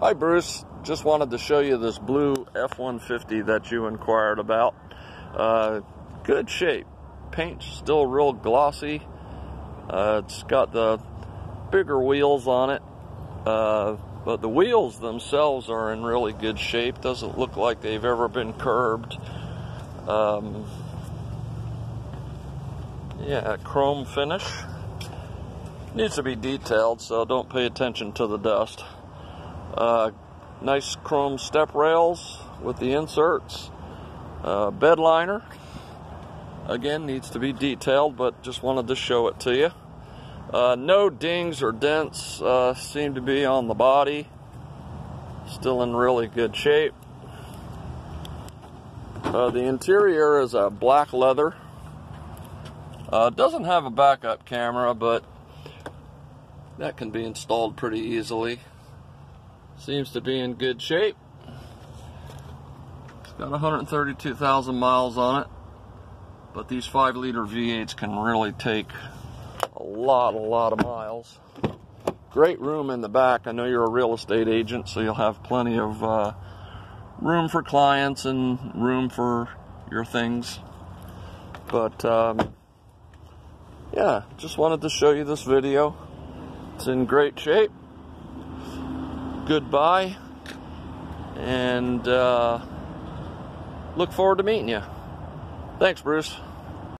Hi Bruce, just wanted to show you this blue F-150 that you inquired about. Uh, good shape, paint still real glossy. Uh, it's got the bigger wheels on it, uh, but the wheels themselves are in really good shape. Doesn't look like they've ever been curbed. Um, yeah, chrome finish. Needs to be detailed, so don't pay attention to the dust. Uh, nice chrome step rails with the inserts. Uh, bed liner. Again, needs to be detailed, but just wanted to show it to you. Uh, no dings or dents uh, seem to be on the body. Still in really good shape. Uh, the interior is a black leather. Uh, doesn't have a backup camera, but that can be installed pretty easily. Seems to be in good shape. It's got 132,000 miles on it. But these 5 liter V8s can really take a lot, a lot of miles. Great room in the back. I know you're a real estate agent, so you'll have plenty of uh, room for clients and room for your things. But um, yeah, just wanted to show you this video. It's in great shape goodbye and uh, look forward to meeting you. Thanks, Bruce.